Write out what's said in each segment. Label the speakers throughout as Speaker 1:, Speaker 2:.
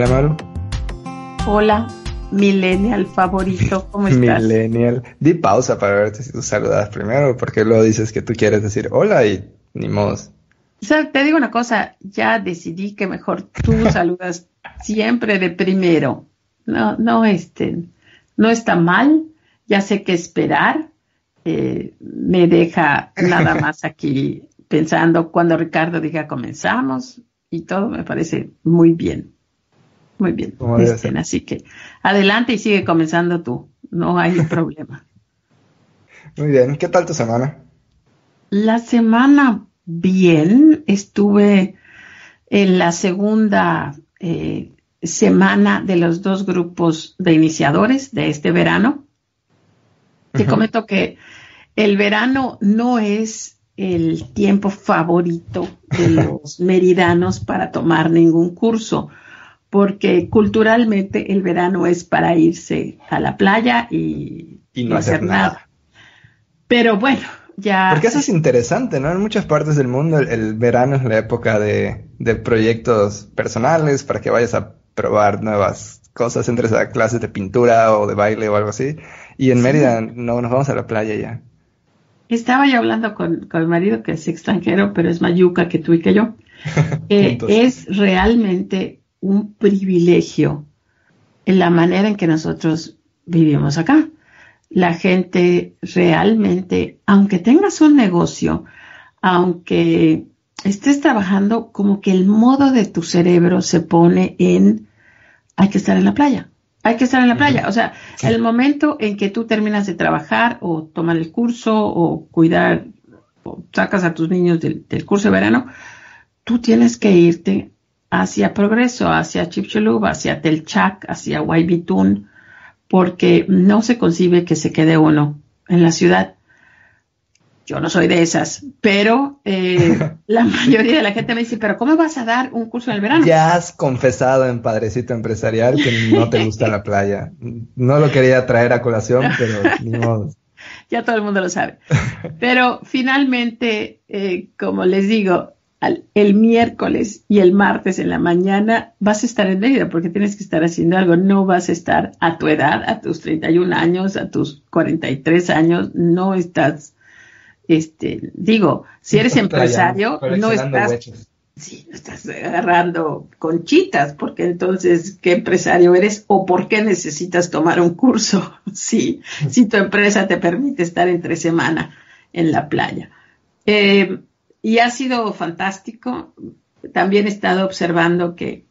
Speaker 1: Hola, Maru.
Speaker 2: Hola, millennial favorito, ¿cómo estás?
Speaker 1: Millennial. Di pausa para ver si tú saludas primero, porque luego dices que tú quieres decir hola y ni modo.
Speaker 2: O sea, te digo una cosa, ya decidí que mejor tú saludas siempre de primero. No, no, este, no está mal, ya sé qué esperar. Eh, me deja nada más aquí pensando cuando Ricardo diga comenzamos y todo me parece muy bien. Muy bien. Estén, así que adelante y sigue comenzando tú. No hay problema.
Speaker 1: Muy bien. ¿Qué tal tu semana?
Speaker 2: La semana bien. Estuve en la segunda eh, semana de los dos grupos de iniciadores de este verano. Te comento que el verano no es el tiempo favorito de los meridanos para tomar ningún curso porque culturalmente el verano es para irse a la playa y,
Speaker 1: no, hacer nada.
Speaker 2: Pero bueno, ya...
Speaker 1: Porque eso es interesante, ¿no? En muchas partes del mundo el, verano es la época de, proyectos personales para que vayas a probar nuevas cosas, entres a clases de pintura o de baile o algo así. Y en Mérida no nos vamos a la playa ya.
Speaker 2: Estaba yo hablando con, con mi marido, que es extranjero, pero es mayuca que tú y que yo. Eh, es realmente un privilegio en la manera en que nosotros vivimos acá. La gente realmente, aunque tengas un negocio, aunque estés trabajando, como que el modo de tu cerebro se pone en hay que estar en la playa. Hay que estar en la playa. O sea, el momento en que tú terminas de trabajar o tomar el curso o cuidar o sacas a tus niños del, del curso de verano, tú tienes que irte hacia Progreso, hacia Chipchulub, hacia Telchac, hacia Guaybitún, porque no se concibe que se quede uno en la ciudad. Yo no soy de esas, pero eh, la mayoría de la gente me dice, pero ¿cómo vas a dar un curso en el verano?
Speaker 1: Ya has confesado en Padrecito Empresarial que no te gusta la playa. No lo quería traer a colación, pero ni modo.
Speaker 2: Ya todo el mundo lo sabe. Pero finalmente, eh, como les digo, el miércoles y el martes en la mañana vas a estar en Mérida porque tienes que estar haciendo algo. No vas a estar a tu edad, a tus 31 años, a tus 43 años, no estás, este, digo, si eres empresario, no estás, sí, no estás agarrando conchitas porque entonces, ¿qué empresario eres o por qué necesitas tomar un curso? Sí, si tu empresa te permite estar entre semana en la playa. Eh, y ha sido fantástico. También he estado observando que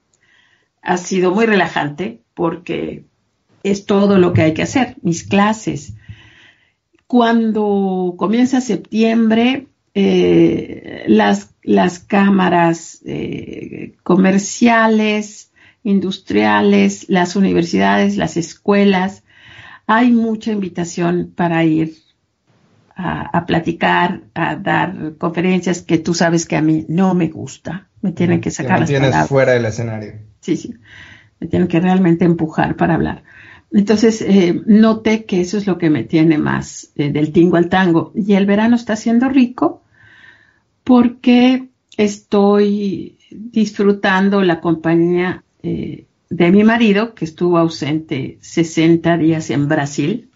Speaker 2: ha sido muy relajante porque es todo lo que hay que hacer, mis clases. Cuando comienza septiembre, eh, las, las, cámaras eh, comerciales, industriales, las universidades, las escuelas, hay mucha invitación para ir a, platicar, a dar conferencias que tú sabes que a mí no me gusta. Me tienen que sacar
Speaker 1: que me tienes fuera del escenario.
Speaker 2: Sí, sí. Me tienen que realmente empujar para hablar. Entonces, eh, noté que eso es lo que me tiene más eh, del tingo al tango. Y el verano está siendo rico porque estoy disfrutando la compañía eh, de mi marido, que estuvo ausente 60 días en Brasil.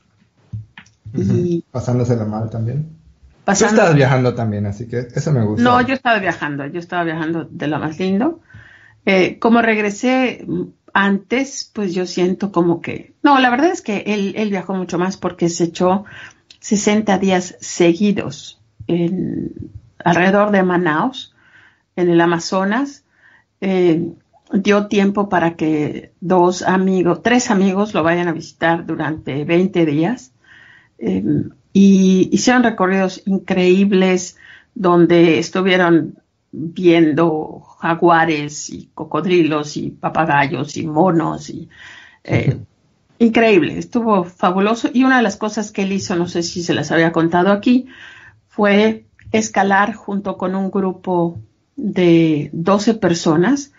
Speaker 1: Y Pasándosela mal también. Pasando... Tú estabas viajando también, así que eso me gusta.
Speaker 2: No, yo estaba viajando, yo estaba viajando de lo más lindo. Eh, como regresé antes, pues yo siento como que... No, la verdad es que él, él viajó mucho más porque se echó 60 días seguidos en, alrededor de Manaus, en el Amazonas. Eh, dio tiempo para que dos amigos, tres amigos lo vayan a visitar durante 20 días. Y hicieron recorridos increíbles donde estuvieron viendo jaguares y cocodrilos y papagayos y monos y eh, increíble, estuvo fabuloso. Y una de las cosas que él hizo, no sé si se las había contado aquí, fue escalar junto con un grupo de 12 personas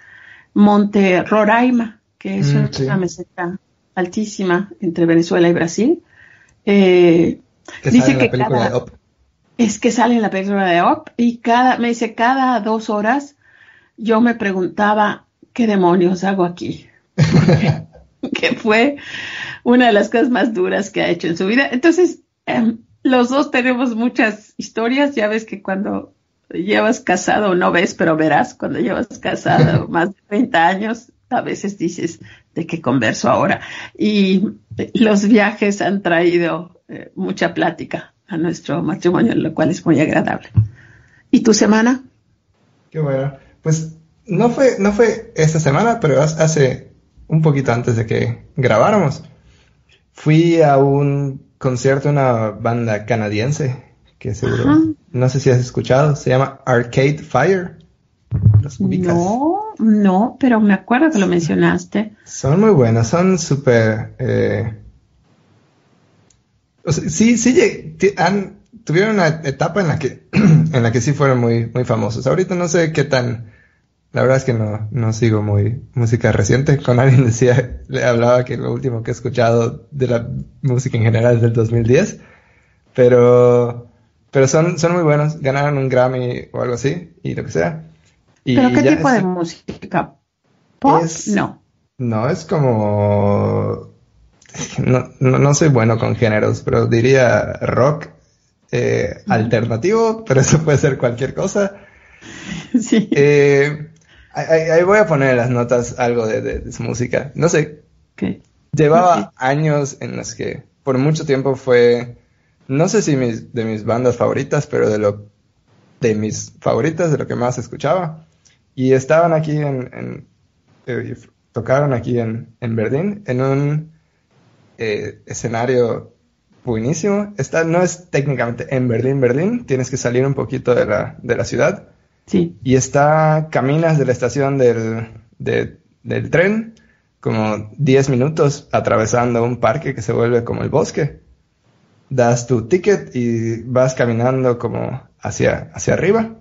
Speaker 2: Monte Roraima, que es mm, una meseta altísima entre Venezuela y Brasil,
Speaker 1: eh, dice que cada,
Speaker 2: Es que sale en la película de Op y cada, me dice, cada dos horas yo me preguntaba, ¿qué demonios hago aquí? que fue una de las cosas más duras que ha hecho en su vida. Entonces, em, los dos tenemos muchas historias. Ya ves que cuando llevas casado, no ves, pero verás, cuando llevas casado más de 30 años, a veces dices, ¿de qué converso ahora? Y los viajes han traído eh, mucha plática a nuestro matrimonio, lo cual es muy agradable. ¿Y tu semana?
Speaker 1: Qué bueno. Pues no fue, no fue esta semana, pero hace un poquito antes de que grabáramos. Fui a un concierto de una banda canadiense que seguro, no sé si has escuchado, se llama Arcade Fire.
Speaker 2: No, no, pero me acuerdo que lo mencionaste.
Speaker 1: Son muy buenos, son súper... Eh, sí, sí, han, tuvieron una etapa en la que, en la que sí fueron muy, muy famosos. Ahorita no sé qué tan la verdad es que no, no sigo muy música reciente. Con alguien decía, le hablaba que lo último que he escuchado de la música en general es del 2010. Pero, pero son, son muy buenos. Ganaron un Grammy o algo así y lo que sea.
Speaker 2: ¿Pero qué tipo de música? ¿Pop? no.
Speaker 1: No, es como... No, no, soy bueno con géneros, pero diría rock eh, alternativo, pero eso puede ser cualquier cosa.
Speaker 2: Sí.
Speaker 1: Eh, Ahí, voy a poner en las notas algo de, su música. No sé. Llevaba años en los que por mucho tiempo fue, no sé si mis, de mis bandas favoritas, pero de lo de mis favoritas, de lo que más escuchaba. Y estaban aquí en, eh, tocaron aquí en, en Berlín, en un eh, escenario buenísimo. Esta no es técnicamente en Berlín, Berlín, tienes que salir un poquito de la, de la ciudad
Speaker 2: Sí.
Speaker 1: Y está, caminas de la estación del, del tren como 10 minutos atravesando un parque que se vuelve como el bosque. Das tu ticket y vas caminando como hacia, hacia arriba,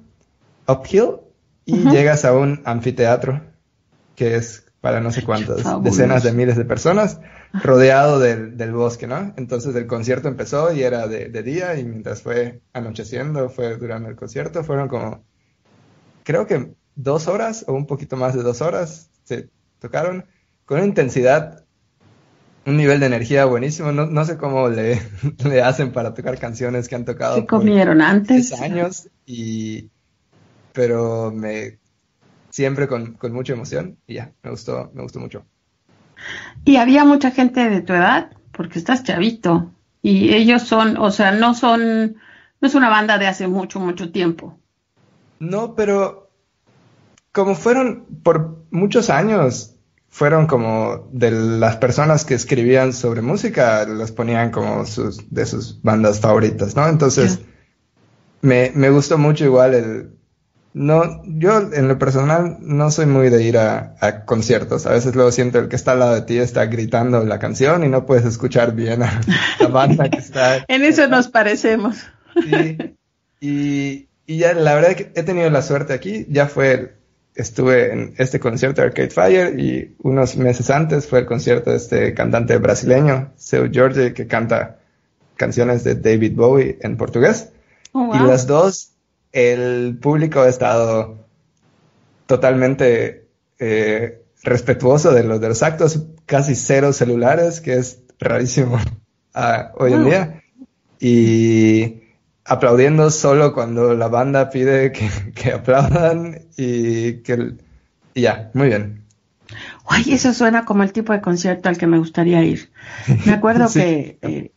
Speaker 1: uphill, y llegas a un anfiteatro que es para no sé cuántas decenas de miles de personas, rodeado del, del, bosque, ¿no? Entonces el concierto empezó y era de, de, día y mientras fue anocheciendo, fue durante el concierto, fueron como creo que dos horas o un poquito más de dos horas se tocaron con una intensidad, un nivel de energía buenísimo. No, sé cómo le, le, hacen para tocar canciones que han tocado.
Speaker 2: ¿Qué comieron antes?
Speaker 1: años y, pero me, siempre con, con mucha emoción y ya, me gustó, me gustó mucho.
Speaker 2: ¿Y había mucha gente de tu edad? Porque estás chavito. Y ellos son, o sea, no son, no es una banda de hace mucho, mucho tiempo.
Speaker 1: No, pero como fueron por muchos años, fueron como de las personas que escribían sobre música, los ponían como sus, de sus bandas favoritas, ¿no? Entonces, me, me gustó mucho igual el, no, yo en lo personal no soy muy de ir a, a, conciertos. A veces luego siento el que está al lado de ti está gritando la canción y no puedes escuchar bien a la banda que está.
Speaker 2: en eso nos parecemos.
Speaker 1: Sí. Y, y ya la verdad que he tenido la suerte aquí, ya fue, estuve en este concierto de Arcade Fire y unos meses antes fue el concierto de este cantante brasileño, Seu Jorge, que canta canciones de David Bowie en portugués. Oh, y las dos, el público ha estado totalmente eh, respetuoso de los, de los actos, casi cero celulares, que es rarísimo ah, hoy en día. Y aplaudiendo solo cuando la banda pide que, aplaudan y que ya, muy bien.
Speaker 2: Uy, eso suena como el tipo de concierto al que me gustaría ir. Me acuerdo que eh,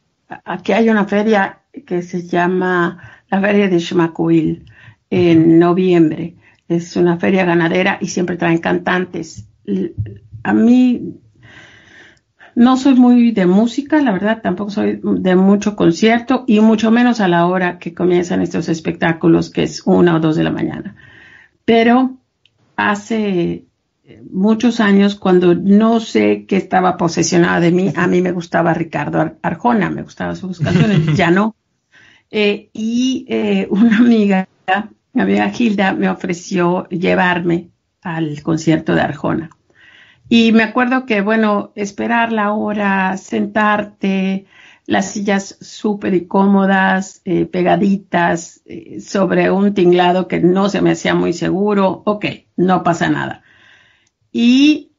Speaker 2: aquí hay una feria que se llama la Feria de Shmakuil en noviembre. Es una feria ganadera y siempre traen cantantes. A mí no soy muy de música, la verdad, tampoco soy de mucho concierto y mucho menos a la hora que comienzan estos espectáculos, que es una o dos de la mañana. Pero hace muchos años, cuando no sé qué estaba posesionada de mí, a mí me gustaba Ricardo Arjona, me gustaban sus canciones, ya no. Eh, y eh, una amiga, mi amiga Hilda, me ofreció llevarme al concierto de Arjona. Y me acuerdo que, bueno, esperar la hora, sentarte, las sillas súper incómodas, eh, pegaditas, eh, sobre un tinglado que no se me hacía muy seguro, ok, no pasa nada. Y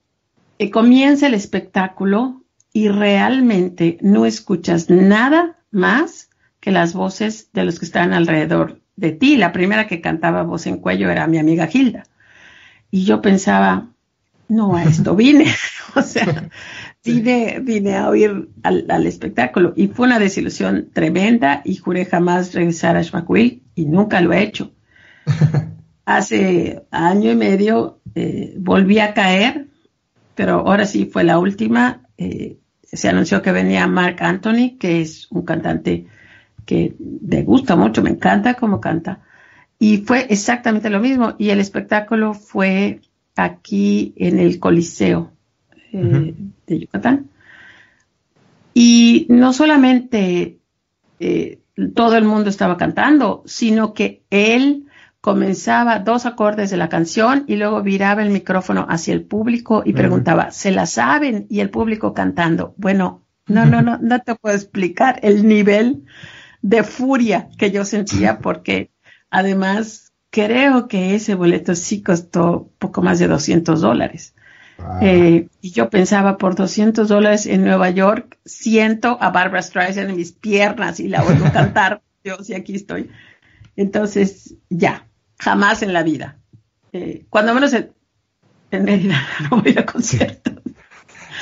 Speaker 2: comienza el espectáculo y realmente no escuchas nada más que las voces de los que están alrededor de ti. La primera que cantaba voz en cuello era mi amiga Gilda. Y yo pensaba, no, a esto vine. o sea, vine, vine a oír al, espectáculo. Y fue una desilusión tremenda y juré jamás regresar a Schmackville y nunca lo he hecho. Hace año y medio eh, volví a caer, pero ahora sí fue la última. Eh, se anunció que venía Mark Anthony, que es un cantante que me gusta mucho, me encanta cómo canta. Y fue exactamente lo mismo. Y el espectáculo fue aquí en el Coliseo eh, de Yucatán. Y no solamente eh, todo el mundo estaba cantando, sino que él comenzaba dos acordes de la canción y luego viraba el micrófono hacia el público y preguntaba, ¿se la saben? Y el público cantando. Bueno, no, no, no, no te puedo explicar el nivel de furia que yo sentía porque además creo que ese boleto sí costó poco más de 200 dólares. Eh, y yo pensaba, por 200 dólares en Nueva York, siento a Barbara Streisand en mis piernas y la oigo cantar. Yo sí, aquí estoy. Entonces, ya, jamás en la vida. Eh, cuando menos en, en Mérida no voy a conciertos.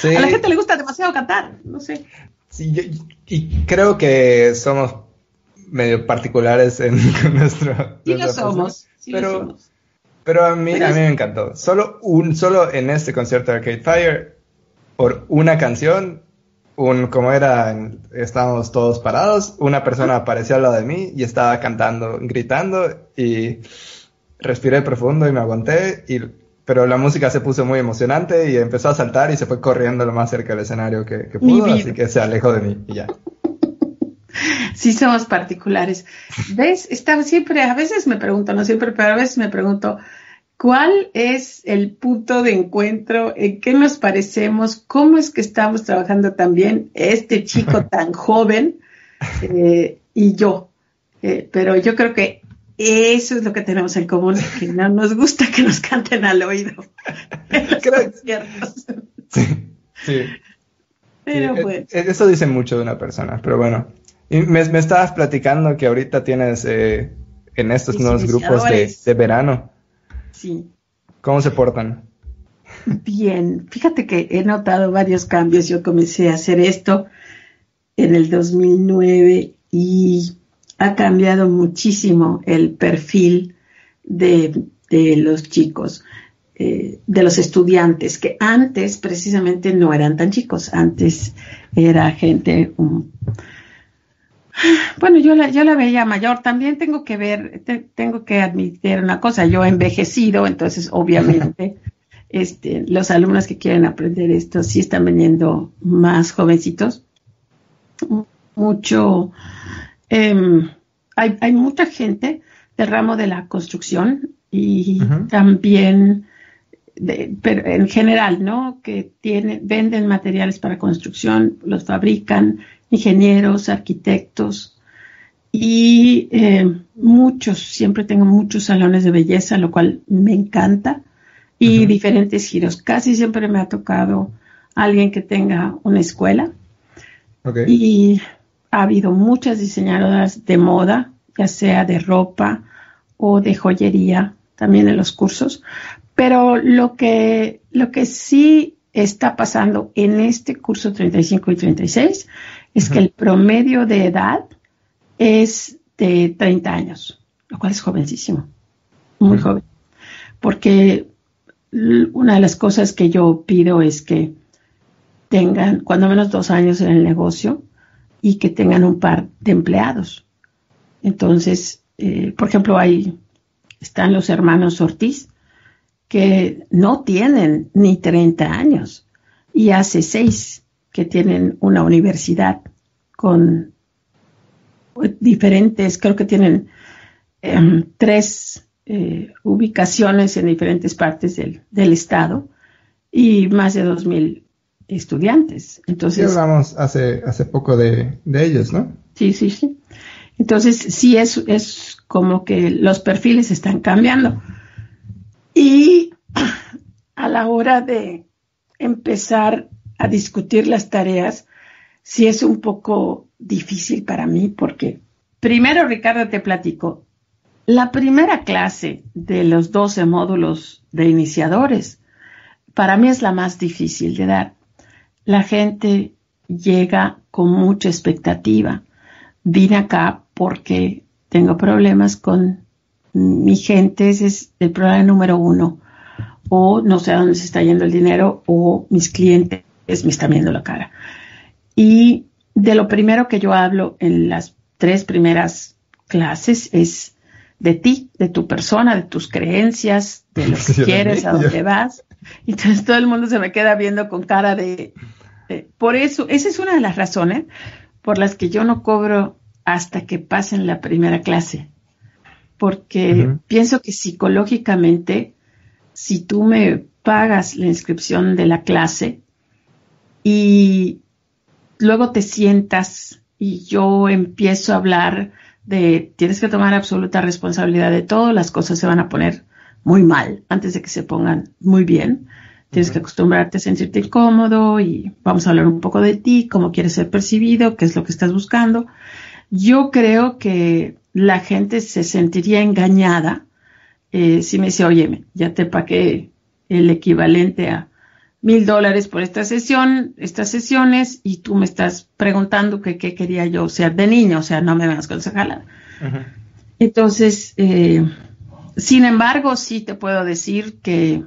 Speaker 2: A la gente le gusta demasiado cantar, no sé.
Speaker 1: Sí, y creo que somos medio particulares en nuestro.
Speaker 2: Sí lo somos.
Speaker 1: pero, pero a mí, a mí me encantó. Solo un, solo en este concierto de Arcade Fire, por una canción, un, como era, estábamos todos parados, una persona apareció al lado de mí y estaba cantando, gritando y respiré profundo y me aguanté y pero la música se puso muy emocionante y empezó a saltar y se fue corriendo lo más cerca del escenario que, que pudo, así que se alejó de mí y ya
Speaker 2: sí somos particulares. ¿Ves? Está siempre, a veces me pregunto, no siempre, pero a veces me pregunto, ¿cuál es el punto de encuentro? ¿En qué nos parecemos? ¿Cómo es que estamos trabajando también este chico tan joven eh, y yo? Eh, pero yo creo que eso es lo que tenemos en común, que no nos gusta que nos canten al oído. Creo,
Speaker 1: sí, sí. Pero bueno. Eso dice mucho de una persona, pero bueno. Y me, estabas platicando que ahorita tienes eh, en estos nuevos grupos de, verano.
Speaker 2: Sí.
Speaker 1: ¿Cómo se portan?
Speaker 2: Bien, fíjate que he notado varios cambios. Yo comencé a hacer esto en el 2009 y ha cambiado muchísimo el perfil de, los chicos, eh, de los estudiantes, que antes precisamente no eran tan chicos, antes era gente bueno, yo la, yo la veía mayor. También tengo que ver, tengo que admitir una cosa. Yo he envejecido, entonces obviamente este, los alumnos que quieren aprender esto sí están viniendo más jovencitos. Mucho, em, hay, hay, mucha gente del ramo de la construcción y también, pero en general, ¿no? Que venden materiales para construcción, los fabrican ingenieros, arquitectos y eh, muchos, siempre tengo muchos salones de belleza, lo cual me encanta, y diferentes giros. Casi siempre me ha tocado alguien que tenga una escuela. Y ha habido muchas diseñadoras de moda, ya sea de ropa o de joyería, también en los cursos. Pero lo que, lo que sí está pasando en este curso 35 y 36 es que el promedio de edad es de 30 años, lo cual es jovencísimo, muy joven. Porque una de las cosas que yo pido es que tengan cuando menos dos años en el negocio y que tengan un par de empleados. Entonces, eh, por ejemplo, ahí están los hermanos Ortiz, que no tienen ni 30 años y hace seis que tienen una universidad con diferentes, creo que tienen em, tres eh, ubicaciones en diferentes partes del, estado y más de dos mil estudiantes. Entonces,
Speaker 1: sí, hablamos hace, hace poco de, ellos, ¿no?
Speaker 2: Sí, sí, sí. Entonces, sí es, es como que los perfiles están cambiando. Y a la hora de empezar a discutir las tareas, sí es un poco difícil para mí porque, primero, Ricardo, te platico, la primera clase de los 12 módulos de iniciadores, para mí es la más difícil de dar. La gente llega con mucha expectativa. Vine acá porque tengo problemas con mi gente, ese es el problema número uno. O no sé a dónde se está yendo el dinero, o mis clientes me están viendo la cara. Y de lo primero que yo hablo en las tres primeras clases es de ti, de tu persona, de tus creencias, de lo que quieres, a dónde vas. Y entonces todo el mundo se me queda viendo con cara de, por eso, esa es una de las razones por las que yo no cobro hasta que pasen la primera clase. Porque pienso que psicológicamente, si tú me pagas la inscripción de la clase y luego te sientas y yo empiezo a hablar de tienes que tomar absoluta responsabilidad de todo, las cosas se van a poner muy mal antes de que se pongan muy bien. Tienes que acostumbrarte a sentirte incómodo y vamos a hablar un poco de ti, cómo quieres ser percibido, qué es lo que estás buscando. Yo creo que la gente se sentiría engañada eh, si me dice, oye, ya te pagué el equivalente a mil dólares por esta sesión, estas sesiones, y tú me estás preguntando qué quería yo ser de niño, o sea, no me vengas con esa jalada. Entonces, eh, sin embargo, sí te puedo decir que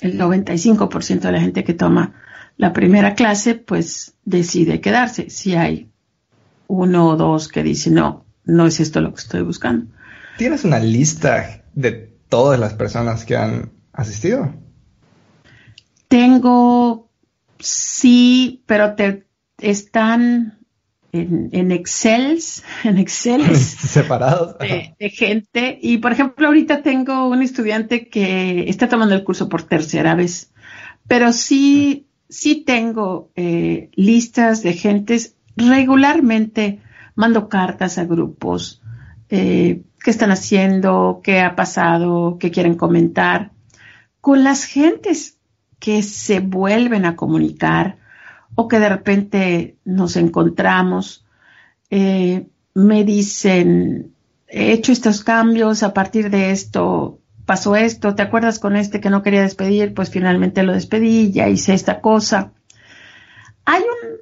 Speaker 2: el 95% de la gente que toma la primera clase, pues decide quedarse. Si hay uno o dos que dicen, no, no es esto lo que estoy buscando.
Speaker 1: ¿Tienes una lista de todas las personas que han asistido?
Speaker 2: Tengo, sí, pero te están en, Excel, en Excel
Speaker 1: separados
Speaker 2: de, gente. Y por ejemplo, ahorita tengo un estudiante que está tomando el curso por tercera vez, pero sí, sí tengo eh, listas de gentes. Regularmente mando cartas a grupos, eh, qué están haciendo, qué ha pasado, qué quieren comentar. Con las gentes que se vuelven a comunicar, o que de repente nos encontramos, eh, me dicen, he hecho estos cambios, a partir de esto pasó esto, ¿te acuerdas con este que no quería despedir? Pues finalmente lo despedí, ya hice esta cosa. Hay un,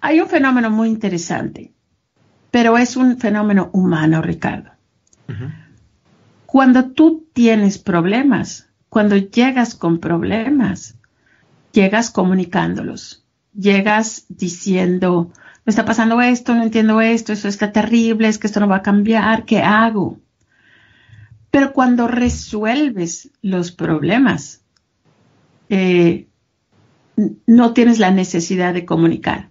Speaker 2: hay un fenómeno muy interesante, pero es un fenómeno humano, Ricardo. Cuando tú tienes problemas, cuando llegas con problemas, llegas comunicándolos llegas diciendo, me está pasando esto, no entiendo esto, eso está terrible, es que esto no va a cambiar, ¿qué hago? Pero cuando resuelves los problemas, eh, no tienes la necesidad de comunicar.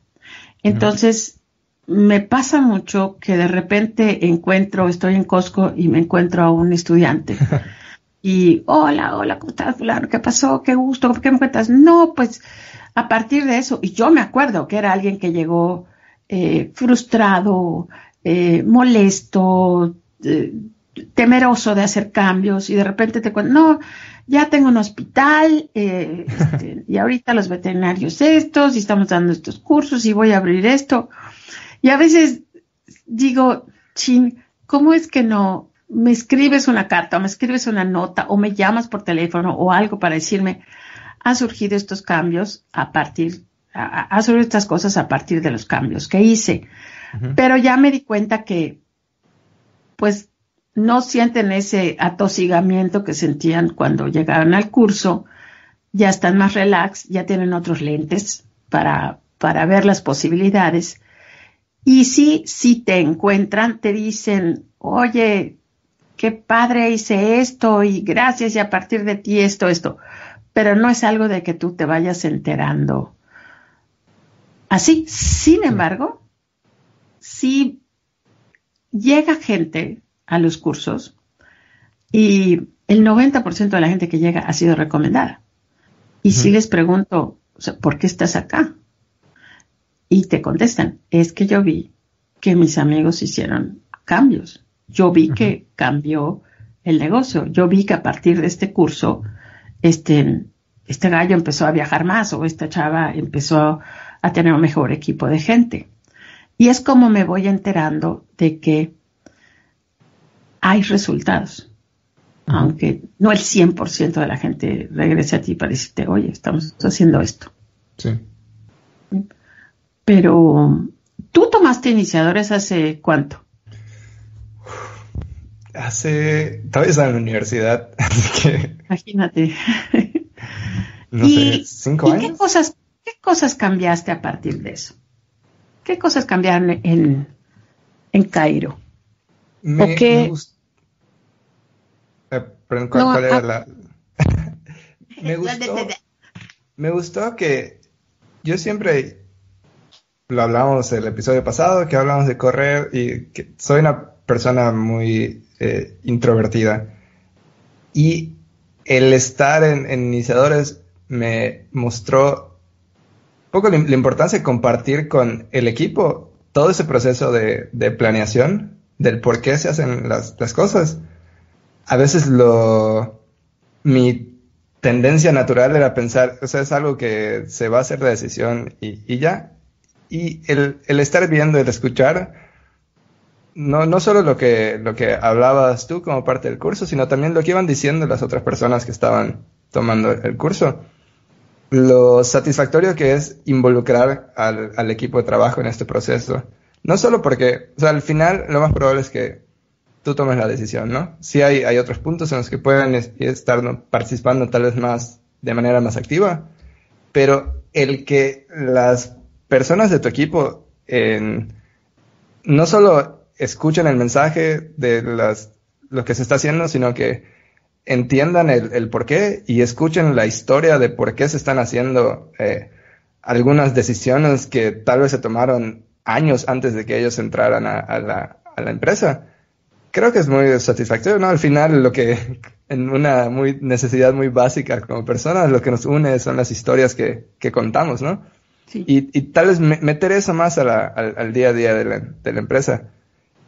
Speaker 2: Entonces, me pasa mucho que de repente encuentro, estoy en Costco y me encuentro a un estudiante. y, hola, hola, ¿cómo estás, fulano? ¿Qué pasó? ¿Qué gusto? ¿Qué me cuentas? No, pues a partir de eso, y yo me acuerdo que era alguien que llegó eh, frustrado, eh, molesto, eh, temeroso de hacer cambios y de repente te cuento, no, ya tengo un hospital este, y ahorita los veterinarios estos y estamos dando estos cursos y voy a abrir esto. Y a veces digo, chin, ¿cómo es que no me escribes una carta o me escribes una nota o me llamas por teléfono o algo para decirme, han surgido estos cambios a partir, ha surgido estas cosas a partir de los cambios que hice. Pero ya me di cuenta que, pues, no sienten ese atosigamiento que sentían cuando llegaron al curso, ya están más relax, ya tienen otros lentes para, para ver las posibilidades. Y si, si te encuentran, te dicen, oye, qué padre hice esto y gracias y a partir de ti esto, esto pero no es algo de que tú te vayas enterando así. Sin embargo, si llega gente a los cursos y el 90% de la gente que llega ha sido recomendada. Y si les pregunto, ¿por qué estás acá? Y te contestan, es que yo vi que mis amigos hicieron cambios. Yo vi que cambió el negocio. Yo vi que a partir de este curso este, este gallo empezó a viajar más o esta chava empezó a tener un mejor equipo de gente. Y es como me voy enterando de que hay resultados. Aunque no el 100% de la gente regrese a ti para decirte, oye, estamos haciendo esto.
Speaker 1: Sí.
Speaker 2: Pero, ¿tú tomaste iniciadores hace cuánto?
Speaker 1: Hace, todavía estaba en la universidad, así que...
Speaker 2: Imagínate.
Speaker 1: No sé, cinco años.
Speaker 2: Qué cosas, ¿Qué cosas cambiaste a partir de eso? ¿Qué cosas cambiaron en, en Cairo?
Speaker 1: Me, ¿O qué? Eh, ¿cuál, era ah. la...? me gustó, me gustó que yo siempre lo hablamos el episodio pasado, que hablamos de correr y que soy una persona muy eh, introvertida. Y el estar en, iniciadores me mostró un poco la, importancia de compartir con el equipo todo ese proceso de, planeación, del por qué se hacen las, cosas. A veces lo mi tendencia natural era pensar, o sea, es algo que se va a hacer la decisión y, ya. Y el, el, estar viendo, el escuchar, no, no solo lo que, lo que hablabas tú como parte del curso, sino también lo que iban diciendo las otras personas que estaban tomando el curso. Lo satisfactorio que es involucrar al, al equipo de trabajo en este proceso. No solo porque, o sea, al final lo más probable es que tú tomes la decisión, ¿no? Sí hay, hay otros puntos en los que pueden estar participando tal vez más, de manera más activa, pero el que las personas de tu equipo en, no solo escuchen el mensaje de las, lo que se está haciendo, sino que entiendan el, el por qué y escuchen la historia de por qué se están haciendo eh, algunas decisiones que tal vez se tomaron años antes de que ellos entraran a, la, a la empresa. Creo que es muy satisfactorio, ¿no? Al final lo que en una muy necesidad muy básica como personas, lo que nos une son las historias que, que contamos, ¿no? Sí. Y, y, tal vez meter eso más a la, al, al, día a día de la, de la empresa.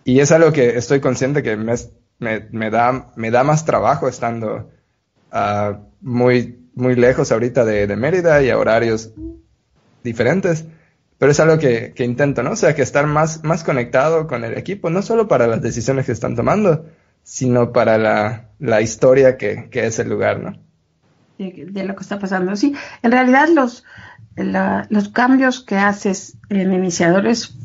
Speaker 1: Y es algo que estoy consciente que me, me, da, me da más trabajo estando uh, muy, muy lejos ahorita de, Mérida y a horarios diferentes. Pero es algo que, que, intento, ¿no? O sea, que estar más, más conectado con el equipo, no solo para las decisiones que están tomando, sino para la, la historia que, que, es el lugar, ¿no?
Speaker 2: De, lo que está pasando. Sí, en realidad los, los cambios que haces en iniciadores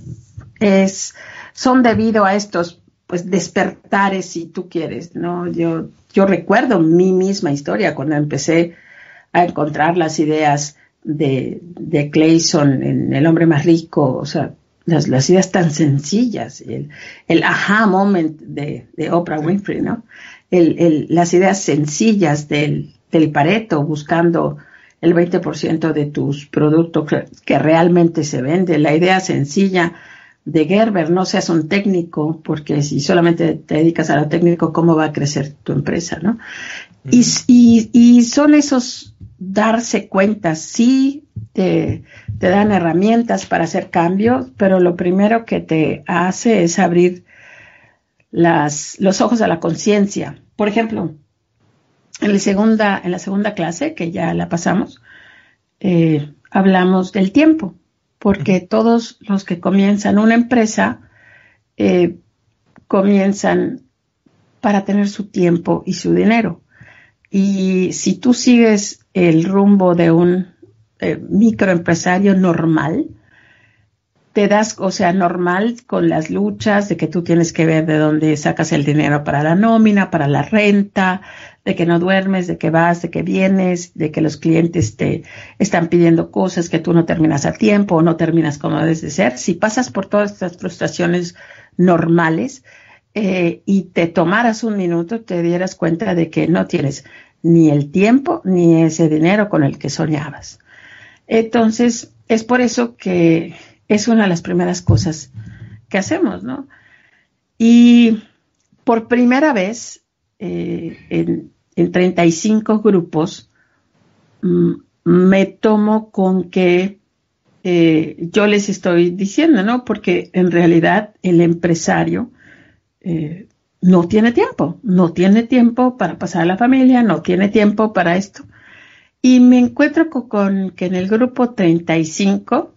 Speaker 2: es son debido a estos pues despertares si tú quieres, ¿no? Yo, yo recuerdo mi misma historia cuando empecé a encontrar las ideas de, de Clayson en El hombre más rico, o sea, las, las ideas tan sencillas, el, el aha moment de, de Oprah Winfrey, ¿no? El, el, las ideas sencillas del, del Pareto, buscando el 20% de tus productos que, que realmente se vende, la idea sencilla de Gerber, no seas un técnico, porque si solamente te dedicas a lo técnico, ¿cómo va a crecer tu empresa? ¿no? y, y, son esos darse cuenta, sí te, te, dan herramientas para hacer cambios, pero lo primero que te hace es abrir las, los ojos a la conciencia. Por ejemplo, en la, segunda, en la segunda clase, que ya la pasamos, eh, hablamos del tiempo porque todos los que comienzan una empresa eh, comienzan para tener su tiempo y su dinero. Y si tú sigues el rumbo de un eh, microempresario normal, te das, o sea, normal con las luchas de que tú tienes que ver de dónde sacas el dinero para la nómina, para la renta, de que no duermes, de que vas, de que vienes, de que los clientes te están pidiendo cosas que tú no terminas a tiempo o no terminas como debes de ser. Si pasas por todas estas frustraciones normales eh, y te tomaras un minuto, te dieras cuenta de que no tienes ni el tiempo ni ese dinero con el que soñabas. Entonces, es por eso que es una de las primeras cosas que hacemos, ¿no? Y por primera vez eh, en, en, 35 grupos mm, me tomo con que eh, yo les estoy diciendo, ¿no? Porque en realidad el empresario eh, no tiene tiempo, no tiene tiempo para pasar a la familia, no tiene tiempo para esto. Y me encuentro con, que en el grupo 35,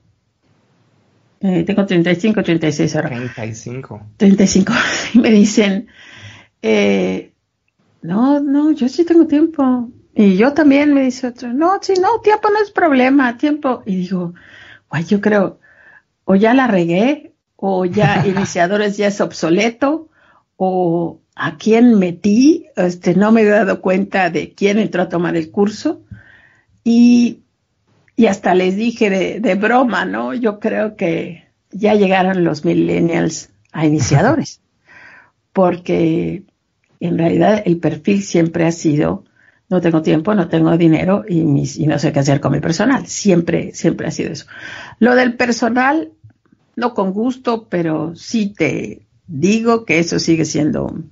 Speaker 2: eh, tengo 35, 36 ahora.
Speaker 1: 35.
Speaker 2: 35. Y me dicen, eh, no, no, yo sí tengo tiempo. Y yo también me dice otro, no, sí, no, tiempo no es problema, tiempo. Y digo, guay, yo creo, o ya la regué, o ya iniciadores ya es obsoleto, o a quién metí, este, no me he dado cuenta de quién entró a tomar el curso. Y, y hasta les dije de, de broma, ¿no? Yo creo que ya llegaron los millennials a iniciadores, porque en realidad el perfil siempre ha sido no tengo tiempo, no tengo dinero y, y, no sé qué hacer con mi personal. Siempre, siempre ha sido eso. Lo del personal, no con gusto, pero sí te digo que eso sigue siendo un,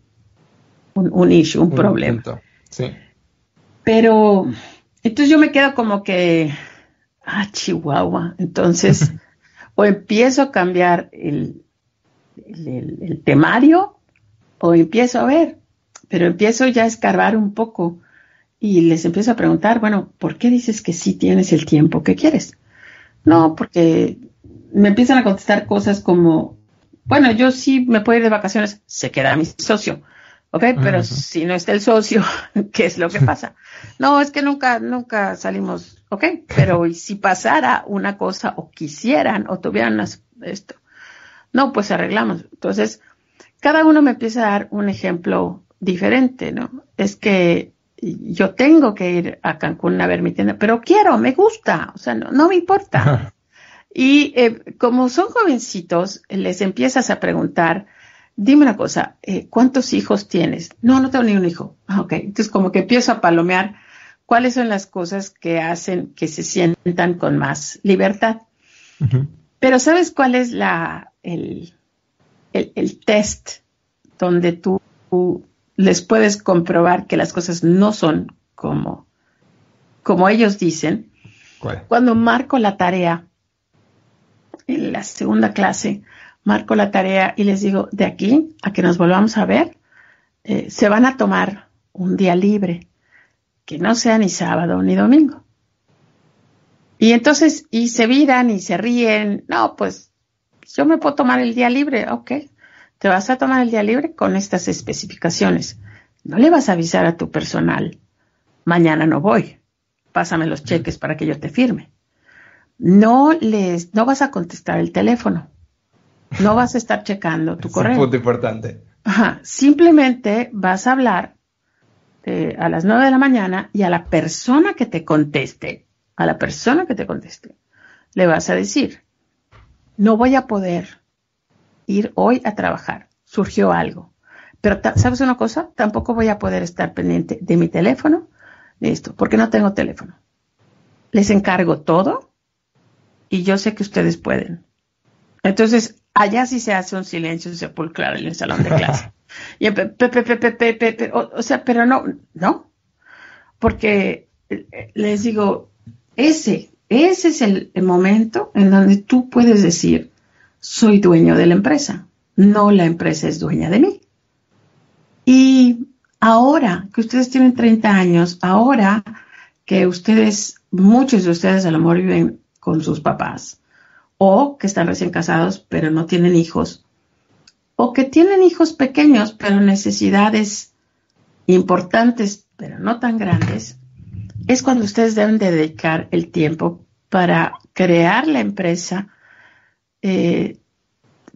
Speaker 2: un issue, un, problema.
Speaker 1: Sí.
Speaker 2: Pero entonces yo me quedo como que, ah, Chihuahua. Entonces, o empiezo a cambiar el, el, el, temario o empiezo a ver, pero empiezo ya a escarbar un poco y les empiezo a preguntar, bueno, ¿por qué dices que sí tienes el tiempo que quieres? No, porque me empiezan a contestar cosas como, bueno, yo sí me puedo ir de vacaciones, se queda mi socio, ¿ok? Pero si no está el socio, ¿qué es lo que pasa? No, es que nunca, nunca salimos, ¿ok? Pero ¿y si pasara una cosa o quisieran o tuvieran esto? No, pues arreglamos. Entonces, cada uno me empieza a dar un ejemplo diferente, ¿no? Es que yo tengo que ir a Cancún a ver mi tienda, pero quiero, me gusta, o sea, no, me importa. y eh, como son jovencitos, les empiezas a preguntar, dime una cosa, eh, ¿cuántos hijos tienes? No, no tengo ni un hijo. Ah, ok, entonces como que empiezo a palomear cuáles son las cosas que hacen que se sientan con más libertad. Pero ¿sabes cuál es la, el, el, el test donde tú les puedes comprobar que las cosas no son como, como ellos dicen. Cuando marco la tarea en la segunda clase, marco la tarea y les digo, de aquí a que nos volvamos a ver, eh, se van a tomar un día libre, que no sea ni sábado ni domingo. Y entonces, y se viran y se ríen, no, pues yo me puedo tomar el día libre, ok, te vas a tomar el día libre con estas especificaciones. No le vas a avisar a tu personal, mañana no voy, pásame los cheques para que yo te firme. No les, no vas a contestar el teléfono. No vas a estar checando tu correo.
Speaker 1: Es un punto importante.
Speaker 2: Ajá. Simplemente vas a hablar eh, a las nueve de la mañana y a la persona que te conteste, a la persona que te conteste, le vas a decir, no voy a poder ir hoy a trabajar. Surgió algo. Pero, ¿sabes una cosa? Tampoco voy a poder estar pendiente de mi teléfono, listo, porque no tengo teléfono. Les encargo todo y yo sé que ustedes pueden. Entonces, allá sí se hace un silencio sepulcral en el salón de clase. Y o sea, pero no, no, porque eh, les digo, ese, ese es el momento en donde tú puedes decir, soy dueño de la empresa, no la empresa es dueña de mí. Y ahora que ustedes tienen 30 años, ahora que ustedes, muchos de ustedes a lo mejor viven con sus papás, o que están recién casados pero no tienen hijos, o que tienen hijos pequeños pero necesidades importantes pero no tan grandes, es cuando ustedes deben dedicar el tiempo para crear la empresa eh,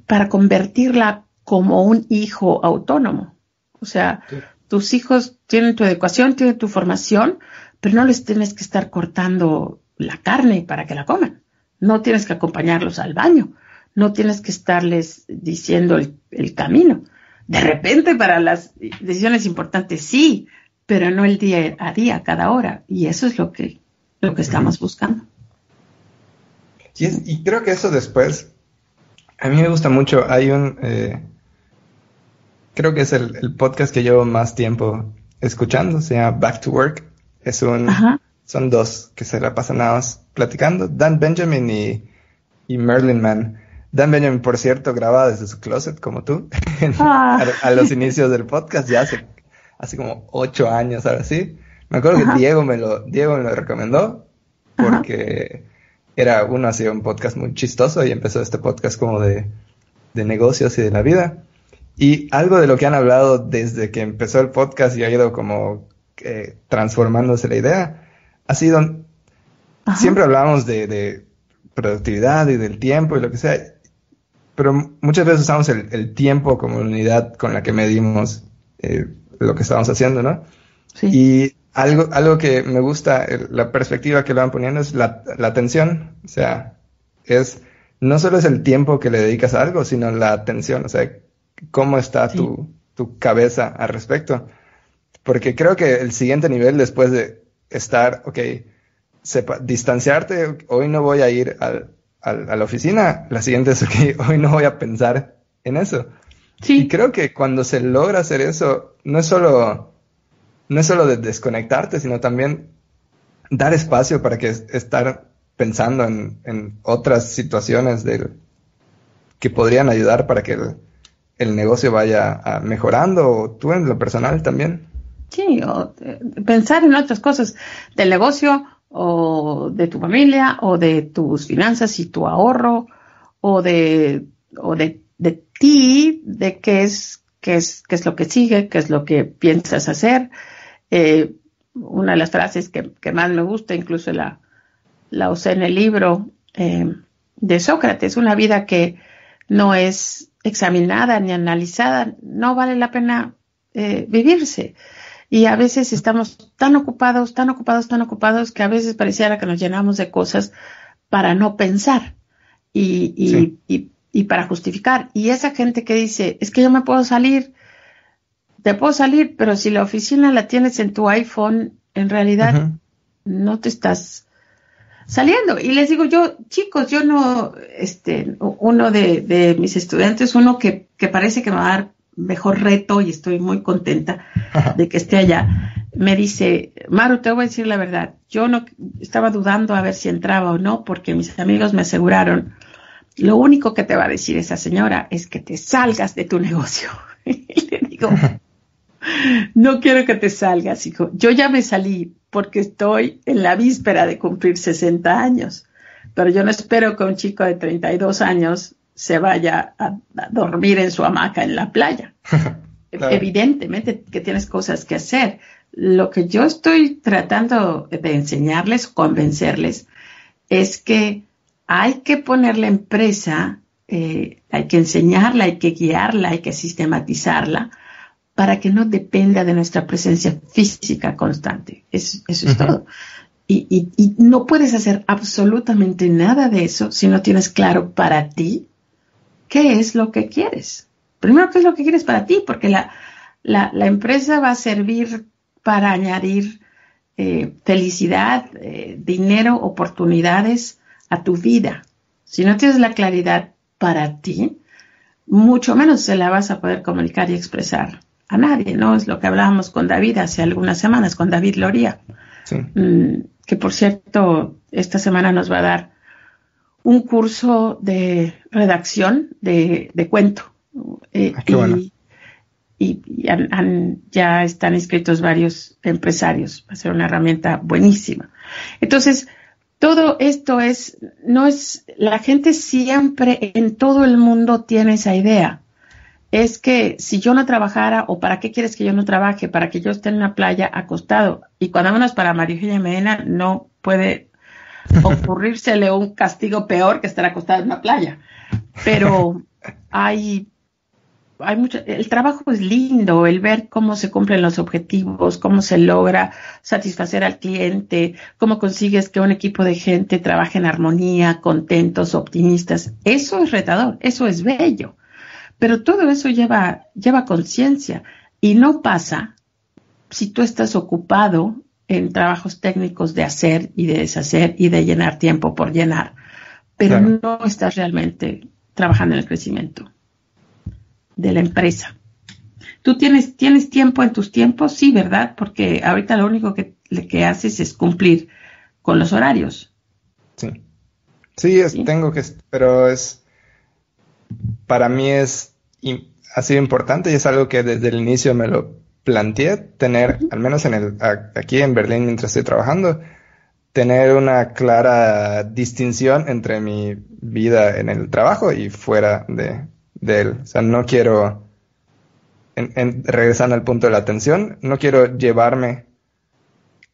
Speaker 2: para convertirla como un hijo autónomo. O sea, tus hijos tienen tu educación, tienen tu formación, pero no les tienes que estar cortando la carne para que la coman. No tienes que acompañarlos al baño. No tienes que estarles diciendo el, el camino. De repente para las decisiones importantes sí, pero no el día a día, cada hora. Y eso es lo que, lo que estamos buscando.
Speaker 1: Y, y creo que eso después a mí me gusta mucho. Hay un. Eh, creo que es el, podcast que llevo más tiempo escuchando. Se llama Back to Work. Es un. Son dos que se la pasan nada más platicando. Dan Benjamin y, y Merlin Man. Dan Benjamin, por cierto, graba desde su closet, como tú, ah. a, los inicios del podcast, ya hace, hace como ocho años, ahora sí. Me acuerdo que Diego me lo, Diego me lo recomendó porque era uno hacía un podcast muy chistoso y empezó este podcast como de, de negocios y de la vida. Y algo de lo que han hablado desde que empezó el podcast y ha ido como eh, transformándose la idea, ha sido, siempre hablábamos de, de, productividad y del tiempo y lo que sea, pero muchas veces usamos el, tiempo como unidad con la que medimos eh, lo que estamos haciendo, ¿no? Sí. Y algo, algo que me gusta, la perspectiva que lo van poniendo es la, la atención, o sea, es, no solo es el tiempo que le dedicas a algo, sino la atención, o sea, cómo está tu, tu cabeza al respecto. Porque creo que el siguiente nivel después de estar, ok, sepa, distanciarte, hoy no voy a ir al, al, a la oficina, la siguiente es, ok, hoy no voy a pensar en eso. Sí. Y creo que cuando se logra hacer eso, no es solo, no es solo de desconectarte, sino también dar espacio para que estar pensando en, en otras situaciones del, que podrían ayudar para que el, el negocio vaya ah, mejorando o tú en lo personal también.
Speaker 2: Sí, o eh, pensar en otras cosas del negocio o de tu familia o de tus finanzas y tu ahorro o de, o de, de ti, de qué es, qué es, qué es lo que sigue, qué es lo que piensas hacer. Eh, una de las frases que, que, más me gusta, incluso la, la usé en el libro eh, de Sócrates, una vida que no es examinada ni analizada, no vale la pena eh, vivirse. Y a veces estamos tan ocupados, tan ocupados, tan ocupados que a veces pareciera que nos llenamos de cosas para no pensar y, y, y, y para justificar. Y esa gente que dice, es que yo me puedo salir, te puedo salir, pero si la oficina la tienes en tu iPhone, en realidad no te estás saliendo. Y les digo yo, chicos, yo no, este, uno de, mis estudiantes, uno que, que, parece que me va a dar mejor reto y estoy muy contenta de que esté allá, me dice, Maru, te voy a decir la verdad, yo no estaba dudando a ver si entraba o no, porque mis amigos me aseguraron, lo único que te va a decir esa señora es que te salgas de tu negocio. y le digo, no quiero que te salgas, hijo. Yo ya me salí porque estoy en la víspera de cumplir 60 años, pero yo no espero que un chico de 32 años se vaya a, dormir en su hamaca en la playa. Evidentemente que tienes cosas que hacer. Lo que yo estoy tratando de enseñarles, convencerles, es que hay que poner la empresa, eh, hay que enseñarla, hay que guiarla, hay que sistematizarla para que no dependa de nuestra presencia física constante. eso es todo. Y, no puedes hacer absolutamente nada de eso si no tienes claro para ti qué es lo que quieres. Primero, qué es lo que quieres para ti, porque la, la, empresa va a servir para añadir eh, felicidad, eh, dinero, oportunidades a tu vida. Si no tienes la claridad para ti, mucho menos se la vas a poder comunicar y expresar a nadie, ¿no? Es lo que hablábamos con David hace algunas semanas, con David Loría, mm, que por cierto, esta semana nos va a dar un curso de redacción de, cuento. Eh, ah, y, ya están inscritos varios empresarios. Va a ser una herramienta buenísima. Entonces, todo esto es, no es, la gente siempre en todo el mundo tiene esa idea es que si yo no trabajara, o para qué quieres que yo no trabaje, para que yo esté en una playa acostado. Y cuando vámonos para María Eugenia Medina, no puede ocurrírsele un castigo peor que estar acostado en una playa. Pero hay, hay mucho, el trabajo es lindo, el ver cómo se cumplen los objetivos, cómo se logra satisfacer al cliente, cómo consigues que un equipo de gente trabaje en armonía, contentos, optimistas. Eso es retador, eso es bello. Pero todo eso lleva, lleva conciencia y no pasa si tú estás ocupado en trabajos técnicos de hacer y de deshacer y de llenar tiempo por llenar, pero no estás realmente trabajando en el crecimiento de la empresa. ¿Tú tienes, tienes tiempo en tus tiempos? Sí, ¿verdad? Porque ahorita lo único que, que haces es cumplir con los horarios.
Speaker 1: Sí. Sí, ¿Sí? tengo que, pero es, para mí es, ha sido importante y es algo que desde el inicio me lo planteé tener, al menos en el, aquí en Berlín mientras estoy trabajando, tener una clara distinción entre mi vida en el trabajo y fuera de, él. O sea, no quiero, en, regresando al punto de la atención, no quiero llevarme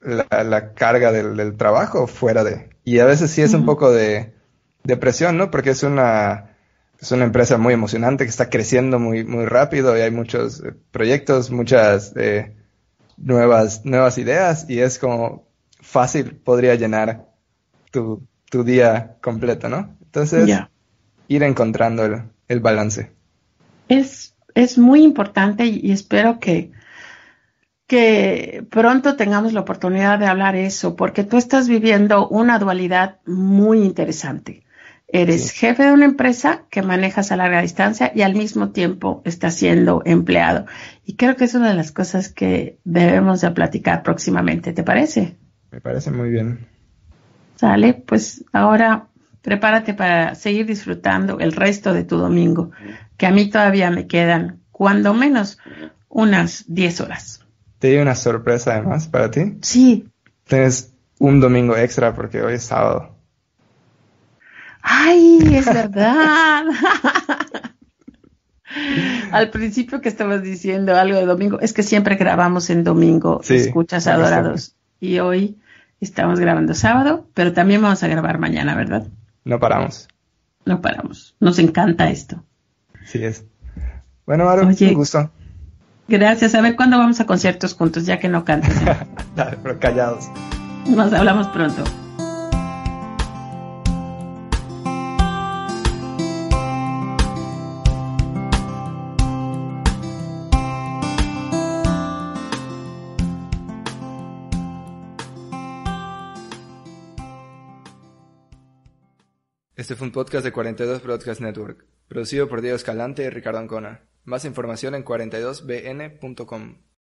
Speaker 1: la, carga del, trabajo fuera de. Y a veces sí es un poco de, depresión, ¿no? Porque es una, es una empresa muy emocionante que está creciendo muy, muy rápido y hay muchos eh, proyectos, muchas eh, nuevas, nuevas ideas y es como fácil podría llenar tu, tu día completo, ¿no? Entonces, ir encontrando el, el balance.
Speaker 2: Es, es muy importante y espero que, que pronto tengamos la oportunidad de hablar eso, porque tú estás viviendo una dualidad muy interesante. Eres jefe de una empresa que manejas a larga distancia y al mismo tiempo estás siendo empleado. Y creo que es una de las cosas que debemos de platicar próximamente. ¿Te parece?
Speaker 1: Me parece muy bien.
Speaker 2: Sale, pues ahora prepárate para seguir disfrutando el resto de tu domingo, que a mí todavía me quedan cuando menos unas 10 horas.
Speaker 1: ¿Te di una sorpresa además para ti?
Speaker 2: Sí.
Speaker 1: Tienes un domingo extra porque hoy es sábado.
Speaker 2: ¡Ay, es verdad! Al principio que estabas diciendo algo de domingo, es que siempre grabamos en domingo, escuchas adorados. Y hoy estamos grabando sábado, pero también vamos a grabar mañana, ¿verdad?
Speaker 1: No paramos.
Speaker 2: No paramos. Nos encanta esto.
Speaker 1: Sí es. Bueno, Maru, un gusto.
Speaker 2: Gracias. A ver cuándo vamos a conciertos juntos, ya que no cantas.
Speaker 1: Dale, pero callados.
Speaker 2: Nos hablamos pronto.
Speaker 1: Este fue un podcast de 42 Broadcast Network, producido por Diego Escalante y Ricardo Ancona. Más información en 42bn.com.